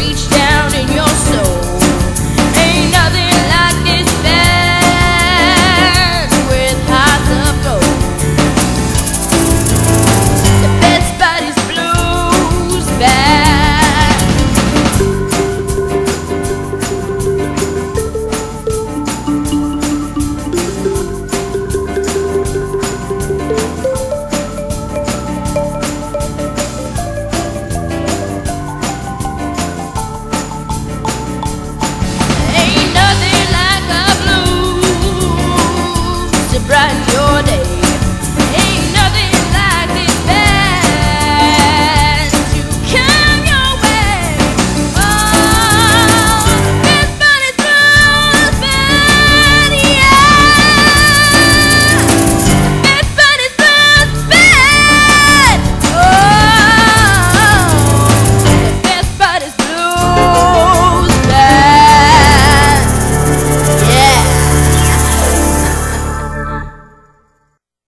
reach